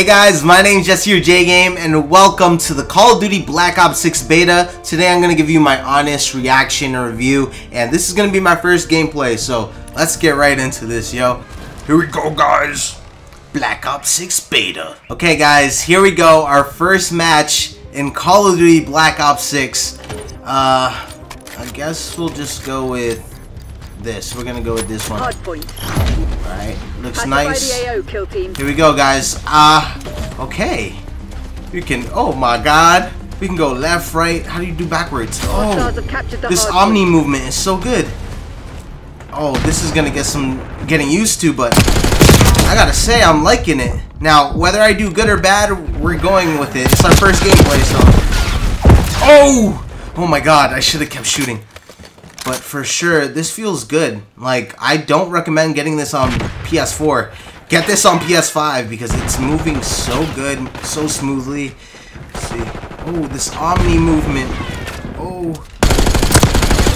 Hey guys, my name is Jesse JayGame, and welcome to the Call of Duty Black Ops 6 beta. Today I'm going to give you my honest reaction and review, and this is going to be my first gameplay, so let's get right into this, yo. Here we go, guys. Black Ops 6 beta. Okay, guys, here we go. Our first match in Call of Duty Black Ops 6. Uh, I guess we'll just go with this. We're gonna go with this one. Alright, looks nice. Here we go, guys. Ah, uh, okay. We can, oh my god. We can go left, right. How do you do backwards? Oh, this Omni movement is so good. Oh, this is gonna get some getting used to, but I gotta say, I'm liking it. Now, whether I do good or bad, we're going with it. It's our first gameplay, so. Oh! Oh my god, I should have kept shooting but for sure, this feels good. Like, I don't recommend getting this on PS4. Get this on PS5 because it's moving so good, so smoothly. Let's see. Oh, this Omni movement. Oh.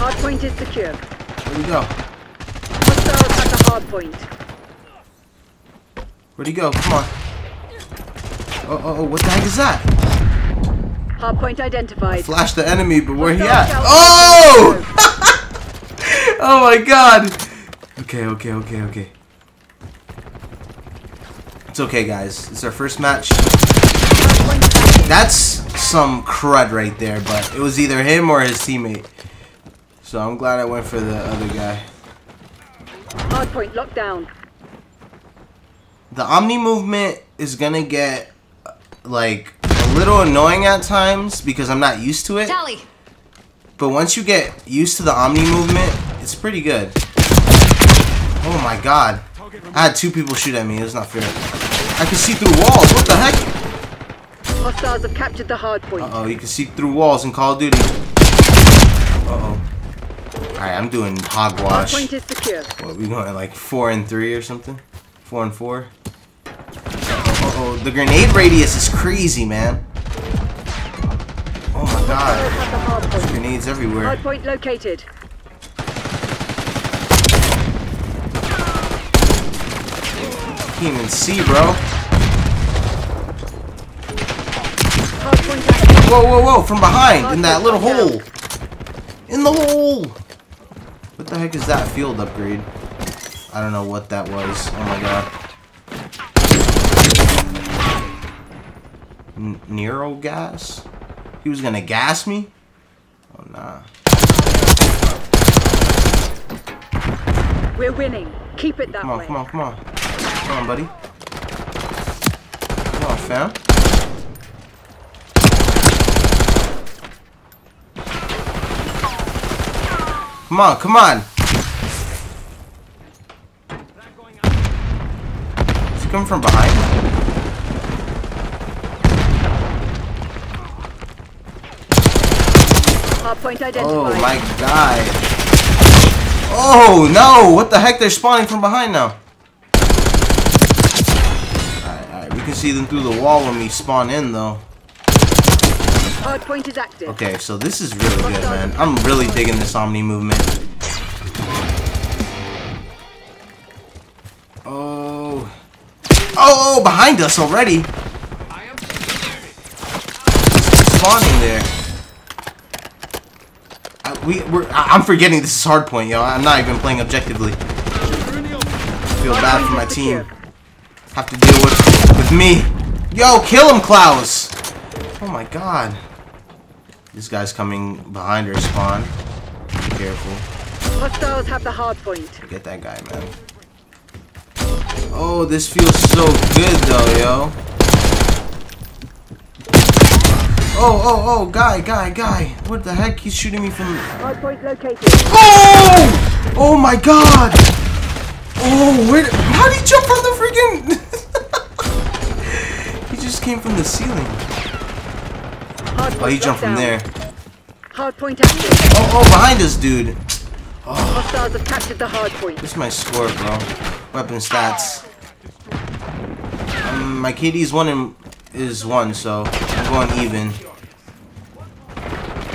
Hardpoint is secure. Where'd he go? Hostiles at the hardpoint. Where'd he go? Come on. Oh, oh, oh, what the heck is that? Hardpoint identified. Flash the enemy, but where he at? Oh! oh my god! Okay, okay, okay, okay. It's okay, guys. It's our first match. That's some crud right there, but it was either him or his teammate. So I'm glad I went for the other guy. Hardpoint locked down. The Omni movement is gonna get like a little annoying at times because I'm not used to it. Tally. But once you get used to the Omni movement, it's pretty good. Oh my god. I had two people shoot at me. It was not fair. I can see through walls. What the heck? Hostiles have captured the hard point. Uh oh, you can see through walls in Call of Duty. Uh oh. Alright, I'm doing hogwash. Point is secure. What, we going like four and three or something? Four and four? Uh oh, the grenade radius is crazy, man. Oh my god. There's grenades everywhere. Hardpoint located. Can't even see, bro. Whoa, whoa, whoa, from behind, in that little hole. In the hole. What the heck is that field upgrade? I don't know what that was. Oh my god. N Nero gas? He was gonna gas me? Oh nah. We're winning. Keep it that come on, way. Come on, come on, come on. Buddy. Come on, fam. Come on, come on. Is he coming from behind? Oh my god. Oh no! What the heck? They're spawning from behind now. Can see them through the wall when we spawn in, though. Hardpoint is active. Okay, so this is really good, man. I'm really digging this Omni movement. Oh. Oh, oh, behind us already. Spawning there. I, we, we're, I, I'm forgetting this is hardpoint, yo. I'm not even playing objectively. I feel bad for my team have to deal with with me. Yo, kill him, Klaus! Oh my god. This guy's coming behind our spawn. Be careful. Hostiles have the hard point. Get that guy, man. Oh, this feels so good though, yo. Oh, oh, oh, guy, guy, guy. What the heck? He's shooting me from... Hardpoint located. Oh! Oh my god! Oh, where... How did he jump from the freaking came from the ceiling. oh, you jumped from there. Hard point active. Oh, oh, behind us, dude. Oh. Hostiles have captured the hard point. This is my score, bro. Weapon stats. Um, my KD is one and is one, so I'm going even.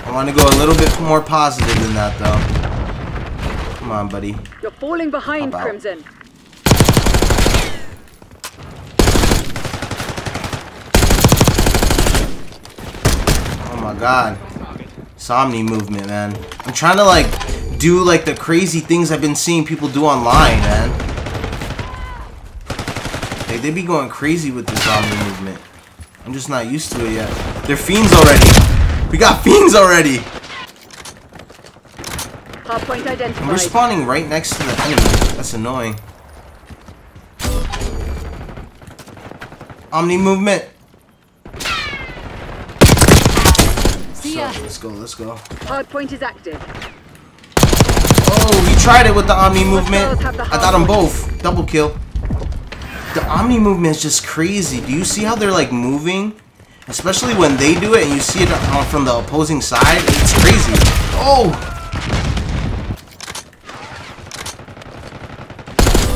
I want to go a little bit more positive than that, though. Come on, buddy. You're falling behind, Crimson. My god. Somni movement, man. I'm trying to like do like the crazy things I've been seeing people do online, man. Like they be going crazy with this Omni movement. I'm just not used to it yet. They're fiends already. We got fiends already. Hardpoint identified. we're spawning right next to the enemy. That's annoying. Omni movement. Let's go, let's go. Hardpoint is active. Oh, he tried it with the Omni movement. I got them both. Double kill. The Omni movement is just crazy. Do you see how they're like moving? Especially when they do it and you see it uh, from the opposing side. It's crazy. Oh!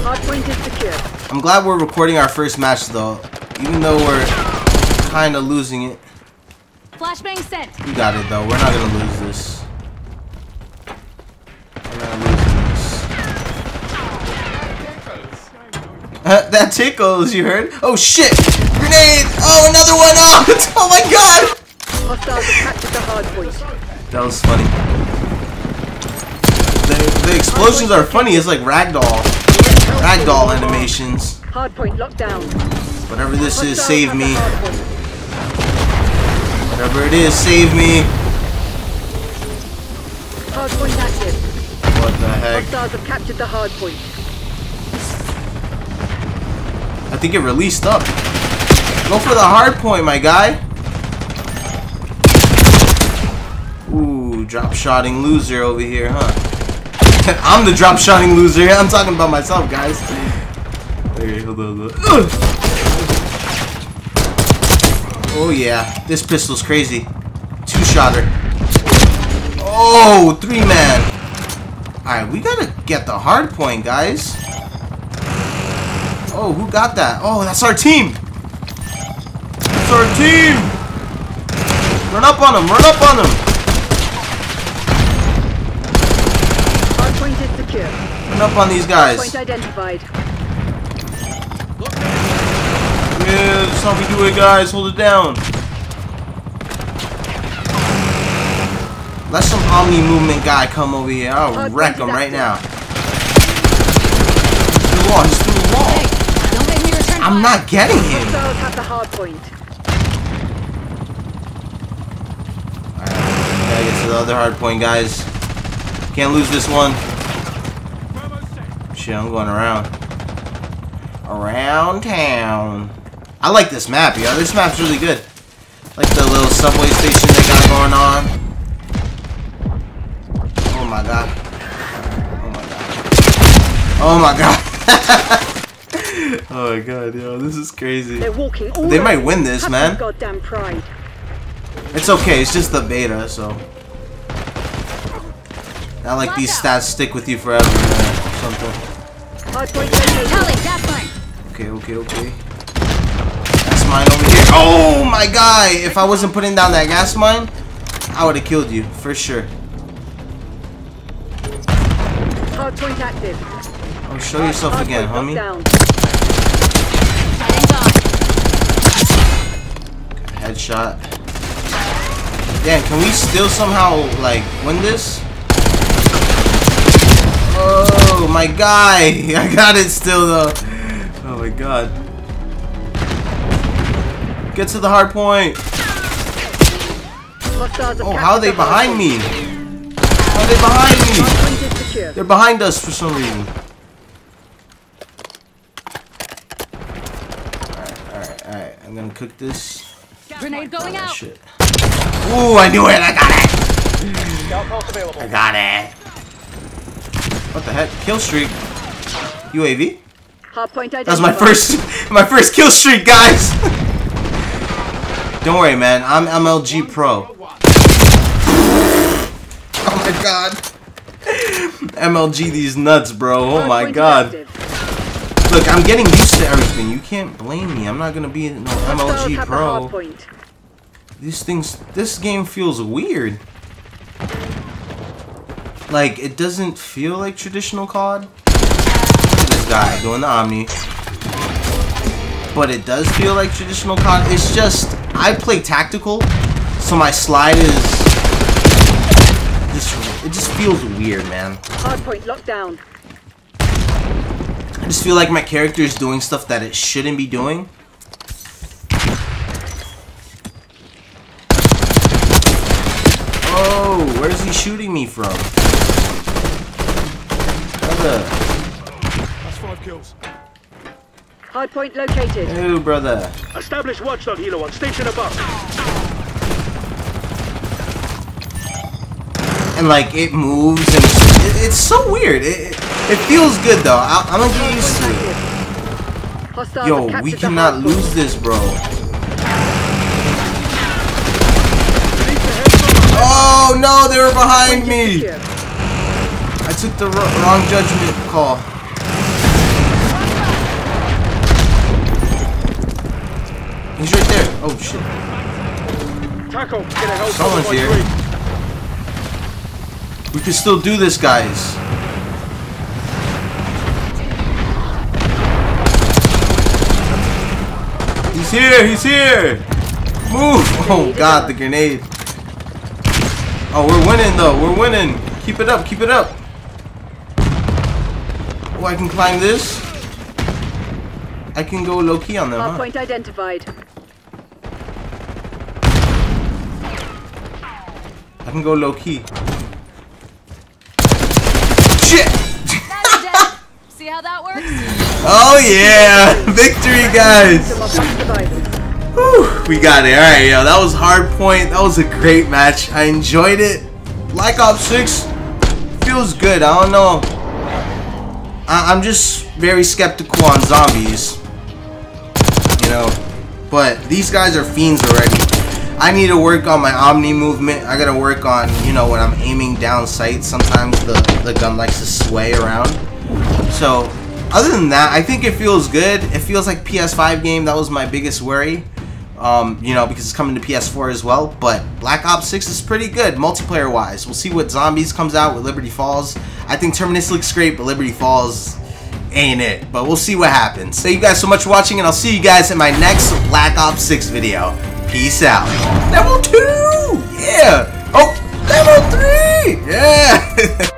Hardpoint is secure. I'm glad we're recording our first match though. Even though we're kind of losing it. Flashbang sent. We got it though. We're not gonna lose this. We're not losing this. that tickles, you heard? Oh shit! Grenade! Oh, another one out! Oh, oh my god! Hostiles have captured the hardpoint. That was funny. The, the explosions are funny. It's like ragdoll. Ragdoll animations. Hardpoint lockdown. Whatever this is, save have the me. Whatever it is, save me. Hardpoint active. What the heck? Hostiles have captured the hardpoint. I think it released up. Go for the hard point, my guy. Ooh, drop shotting loser over here, huh? I'm the drop shotting loser. I'm talking about myself, guys. Wait, hold on, hold on. Oh yeah, this pistol's crazy. Two shotter. Oh, three man. Alright, we gotta get the hard point, guys. Oh, who got that? Oh, that's our team. That's our team. Run up on him. Run up on him. Hardpoint is secure. Run up on these guys. Point identified. Yeah, that's how we do it, guys. Hold it down. Let some Omni movement guy come over here. I'll wreck him right now. He's through the wall. He's through the wall. Hey, don't make me return I'm not getting him. Hostiles have the hardpoint. Alright, gotta get to the other hard point, guys. Can't lose this one. Shit, I'm going around. Around town. I like this map, yo. This map's really good. Like the little subway station they got going on. Oh my god. Oh my god. Oh my god. oh my god, yo. This is crazy. They're walking all They might win this, man. Goddamn pride. It's okay, it's just the beta, so. Not like these stats stick with you forever, man. or Something. Hardpoint located. Tally, that's mine. Okay, okay, okay. Mine over here. Oh my guy! If I wasn't putting down that gas mine, I would have killed you, for sure. Hardpoint active. Oh, show yourself Hardpoint again, homie. Down. Dead and gone. Headshot. Damn, can we still somehow, like, win this? Oh, my guy! I got it still, though. Oh my god. Get to the hard point. Oh, how are they behind me? How are they behind me? Hardpoint is secure. They're behind us for some reason. Alright, alright, alright. I'm gonna cook this. Grenade going Oh, out. shit. Ooh, I knew it! I got it! I got it! What the heck? Kill streak. UAV? Hardpoint identified. That was my first my first kill streak, guys! Don't worry, man. I'm MLG Pro. Oh my god. MLG these nuts, bro. Oh my god. Look, I'm getting used to everything. You can't blame me. I'm not gonna be no Hostiles MLG Pro. These things, this game feels weird. Like, it doesn't feel like traditional COD. This guy doing the Omni. But it does feel like traditional COD. It's just, I play tactical, So my slide is just it just feels weird, man. Hardpoint lockdown. I just feel like my character is doing stuff that it shouldn't be doing. Oh, where's he shooting me from? Brother. That's five kills. Hardpoint located. Ew, brother. Establish watchdog helo on station above. And like it moves and it, it's so weird. It, it, it feels good though. I, I'm gonna get used to it. Hostiles Yo, we cannot lose this, bro. Oh no, they were behind me. I took the wrong judgment call. He's right there. Oh shit. Taco, get a help. Someone's cover here. We can still do this, guys. He's here. He's here. Move. Oh god, the grenade. Oh, we're winning though. We're winning. Keep it up. Keep it up. Oh, I can climb this. I can go low key on them, huh? Hardpoint identified. I can go low key. Shit! See how that works? Oh yeah! Victory, guys! Some of us survivors. Whew, we got it. Alright, yo, that was hard point. That was a great match. I enjoyed it. Black Ops 6 feels good. I don't know. I I'm just very skeptical on zombies. You know. But these guys are fiends already. I need to work on my omni movement. I gotta work on, you know, when I'm aiming down sight, sometimes the, the gun likes to sway around. So, other than that, I think it feels good. It feels like PS5 game. That was my biggest worry. Um, you know, because it's coming to PS4 as well. But Black Ops 6 is pretty good, multiplayer wise. We'll see what Zombies comes out with Liberty Falls. I think Terminus looks great, but Liberty Falls ain't it. But we'll see what happens. Thank you guys so much for watching, and I'll see you guys in my next Black Ops 6 video. Peace out. Level 2! Yeah! Oh, level 3! Yeah!